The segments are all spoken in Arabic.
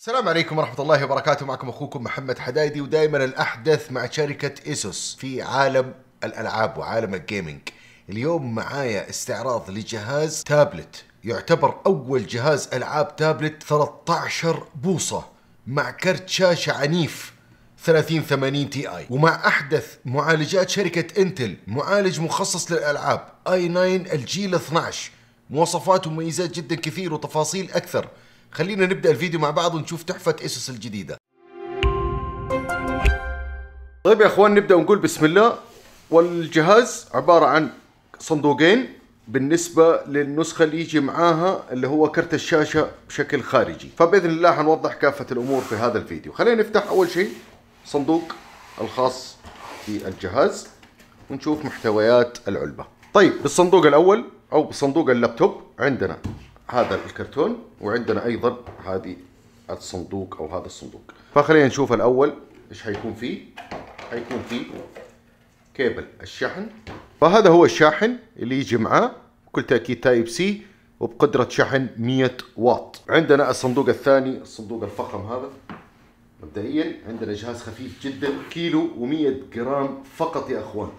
السلام عليكم ورحمة الله وبركاته. معكم أخوكم محمد حدايدي ودائما الأحدث مع شركة Asus في عالم الألعاب وعالم ال gaming اليوم معايا استعراض لجهاز تابلت يعتبر أول جهاز ألعاب تابلت 13 بوصة مع كرت شاشة عنيف 3080 Ti. ومع أحدث معالجات شركة Intel معالج مخصص للألعاب i 9 الجيل 12 مواصفات ومميزات جدا كثير وتفاصيل أكثر. خلينا نبدأ الفيديو مع بعض ونشوف تحفة اسوس الجديدة. طيب يا أخوان نبدأ ونقول بسم الله. والجهاز عبارة عن صندوقين بالنسبة للنسخة اللي يجي معاها اللي هو كرت الشاشة بشكل خارجي. فبإذن الله حنوضح كافة الأمور في هذا الفيديو. خلينا نفتح أول شيء صندوق الخاص بالجهاز ونشوف محتويات العلبة. طيب بالصندوق الأول أو بصندوق اللابتوب عندنا. هذا الكرتون وعندنا أيضا هذه الصندوق أو هذا الصندوق. فخلينا نشوف الأول إيش حيكون فيه. حيكون فيه كيبل الشحن فهذا هو الشاحن اللي يجي معاه بكل تأكيد Type C وبقدرة شحن 100 واط. عندنا الصندوق الثاني الصندوق الفخم هذا. مبدئيا عندنا جهاز خفيف جدا كيلو و100 جرام فقط يا أخوان.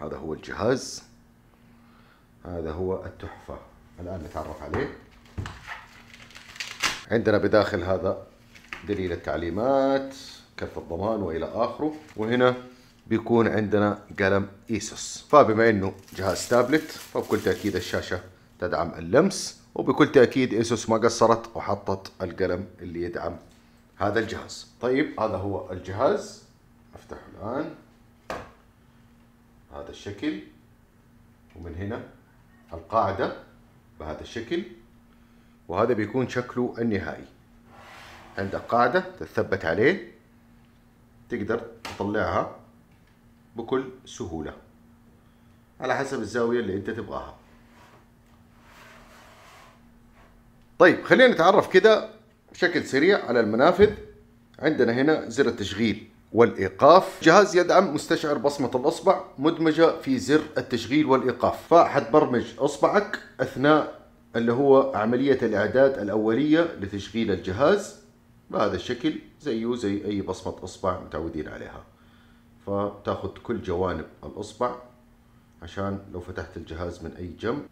هذا هو الجهاز. هذا هو التحفة. الآن نتعرف عليه. عندنا بداخل هذا دليل التعليمات كرت الضمان وإلى آخره. وهنا بيكون عندنا قلم إيسوس. فبما إنه جهاز تابلت فبكل تأكيد الشاشة تدعم اللمس وبكل تأكيد إيسوس ما قصرت وحطت القلم اللي يدعم هذا الجهاز. طيب هذا هو الجهاز. أفتحه الآن. هذا الشكل. ومن هنا القاعدة بهذا الشكل وهذا بيكون شكله النهائي. عندك قاعدة تثبت عليه تقدر تطلعها بكل سهولة على حسب الزاوية اللي أنت تبغاها. طيب خلينا نتعرف كده بشكل سريع على المنافذ. عندنا هنا زر التشغيل. والإيقاف. جهاز يدعم مستشعر بصمة الأصبع مدمجة في زر التشغيل والإيقاف. فحتبرمج أصبعك أثناء اللي هو عملية الإعداد الأولية لتشغيل الجهاز بهذا الشكل زيه زي أي بصمة أصبع متعودين عليها. فتاخذ كل جوانب الأصبع عشان لو فتحت الجهاز من أي جنب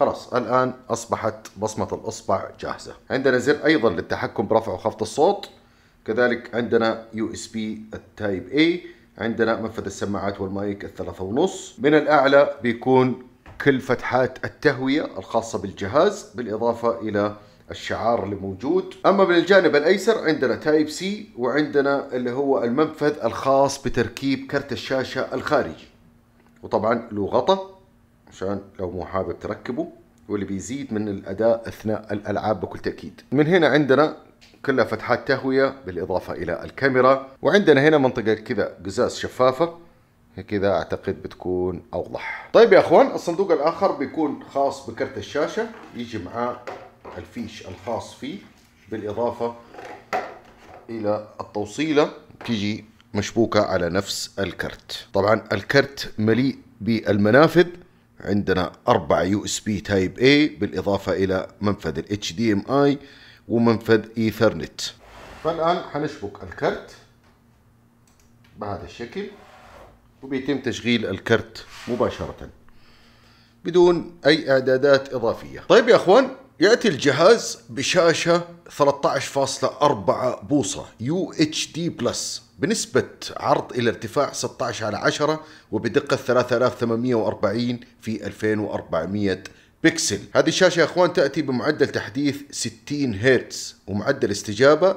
خلاص الآن أصبحت بصمة الأصبع جاهزة. عندنا زر أيضا للتحكم برفع وخفض الصوت كذلك عندنا USB ال Type A عندنا منفذ السماعات والمايك الثلاثة ونص. من الأعلى بيكون كل فتحات التهوية الخاصة بالجهاز بالإضافة إلى الشعار اللي موجود. أما من الجانب الأيسر عندنا Type C وعندنا اللي هو المنفذ الخاص بتركيب كرت الشاشة الخارجي. وطبعا له غطا. عشان لو مو حابب تركبه واللي بيزيد من الأداء أثناء الألعاب بكل تأكيد. من هنا عندنا كلها فتحات تهوية بالإضافة إلى الكاميرا. وعندنا هنا منطقة كذا قزاز شفافة. كذا أعتقد بتكون أوضح. طيب يا أخوان الصندوق الآخر بيكون خاص بكرت الشاشة. يجي معاه الفيش الخاص فيه. بالإضافة إلى التوصيلة تيجي مشبوكة على نفس الكرت. طبعا الكرت مليء بالمنافذ. عندنا أربعة USB Type A بالإضافة إلى منفذ ال HDMI ومنفذ إيثرنت فالآن حنشبك الكرت بهذا الشكل وبيتم تشغيل الكرت مباشرة بدون أي إعدادات إضافية. طيب يا أخوان يأتي الجهاز بشاشة 13.4 بوصة UHD Plus بنسبة عرض إلى ارتفاع 16 على 10 وبدقة 3840 في 2400 بكسل. هذه الشاشة يا أخوان تأتي بمعدل تحديث 60 هرتز ومعدل استجابة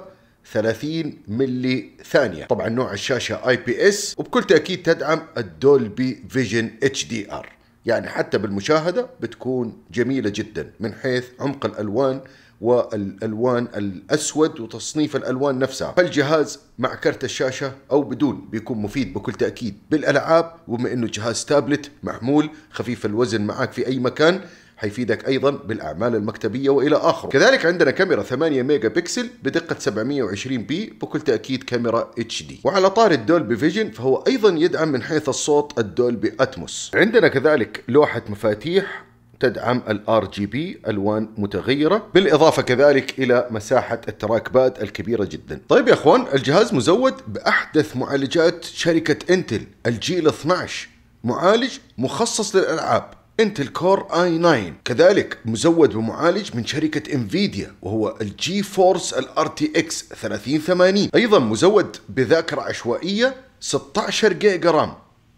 30 ملي ثانية. طبعا نوع الشاشة IPS وبكل تأكيد تدعم ال Dolby Vision HDR. يعني حتى بالمشاهدة بتكون جميلة جدا من حيث عمق الألوان والألوان الأسود وتصنيف الألوان نفسها. فالجهاز مع كرت الشاشة أو بدون بيكون مفيد بكل تأكيد بالألعاب وبما أنه جهاز تابلت محمول خفيف الوزن معك في أي مكان حيفيدك أيضا بالأعمال المكتبية وإلى آخره. كذلك عندنا كاميرا 8 ميجا بكسل بدقة 720 p بكل تأكيد كاميرا HD. وعلى طاري ال Dolby Vision فهو أيضا يدعم من حيث الصوت ال Dolby Atmos. عندنا كذلك لوحة مفاتيح تدعم ال RGB ألوان متغيرة بالإضافة كذلك إلى مساحة ال trackpad الكبيرة جدا. طيب يا أخوان الجهاز مزود بأحدث معالجات شركة Intel الجيل 12 معالج مخصص للألعاب. Intel Core i 9 كذلك مزود بمعالج من شركة Nvidia وهو ال GeForce ال RTX 3080 أيضا مزود بذاكرة عشوائية 16 جيجا RAM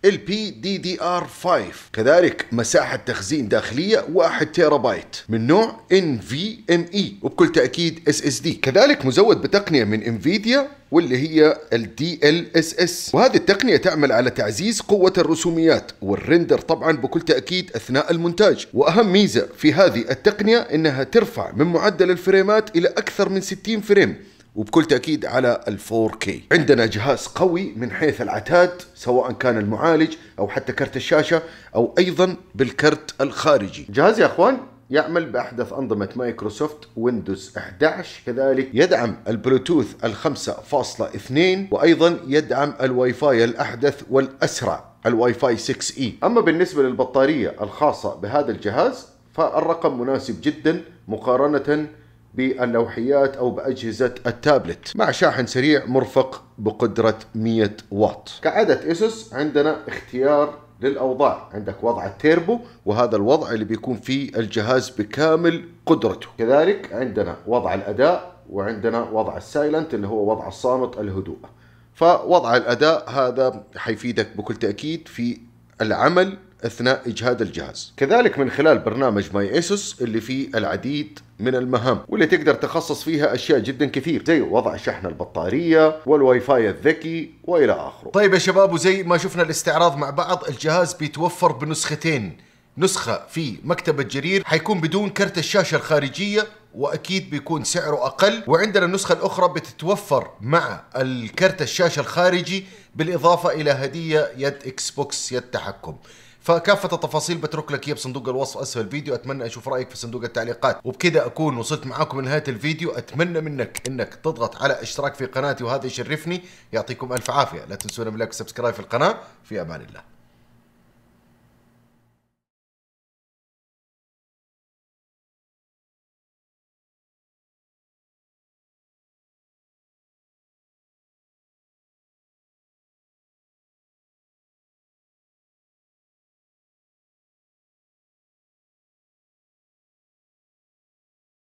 ال بي دي دي ار 5 كذلك مساحة تخزين داخلية 1 تيرا بايت من نوع NVMe وبكل تأكيد SSD كذلك مزود بتقنية من Nvidia واللي هي DLSS وهذه التقنية تعمل على تعزيز قوة الرسوميات وال render طبعا بكل تأكيد أثناء المونتاج. وأهم ميزة في هذه التقنية إنها ترفع من معدل الفريمات إلى أكثر من 60 frame وبكل تأكيد على ال 4K عندنا جهاز قوي من حيث العتاد سواء كان المعالج أو حتى كرت الشاشة أو أيضا بالكرت الخارجي. جهاز يا أخوان؟ يعمل بأحدث أنظمة Microsoft Windows 11 كذلك يدعم البلوتوث ال 5.2 وأيضا يدعم الواي فاي الأحدث والأسرع الواي فاي 6 E. أما بالنسبة للبطارية الخاصة بهذا الجهاز فالرقم مناسب جدا مقارنة باللوحيات أو بأجهزة التابلت. مع شاحن سريع مرفق بقدرة 100 واط. كعادة Asus عندنا اختيار للأوضاع. عندك وضع التيربو وهذا الوضع اللي بيكون فيه الجهاز بكامل قدرته. كذلك عندنا وضع الأداء وعندنا وضع ال silent اللي هو وضع الصامت الهدوء. فوضع الأداء هذا حيفيدك بكل تأكيد في العمل أثناء إجهاد الجهاز. كذلك من خلال برنامج MyASUS اللي فيه العديد من المهام واللي تقدر تخصص فيها أشياء جدا كثير زي وضع شحن البطارية والواي فاي الذكي وإلى آخره. طيب يا شباب وزي ما شفنا الاستعراض مع بعض الجهاز بيتوفر بنسختين. نسخة في مكتبة جرير حيكون بدون كرت الشاشة الخارجية وأكيد بيكون سعره أقل. وعندنا النسخة الأخرى بتتوفر مع الكرت الشاشة الخارجي بالإضافة إلى هدية يد Xbox يد تحكم. فكافة التفاصيل بترك لك اياها بصندوق الوصف اسفل الفيديو أتمنى أشوف رأيك في صندوق التعليقات. وبكذا أكون وصلت معاكم لنهاية الفيديو. أتمنى منك إنك تضغط على إشتراك في قناتي وهذا يشرفني. يعطيكم ألف عافية. لا تنسونا بال like وال subscribe في القناة. في أمان الله.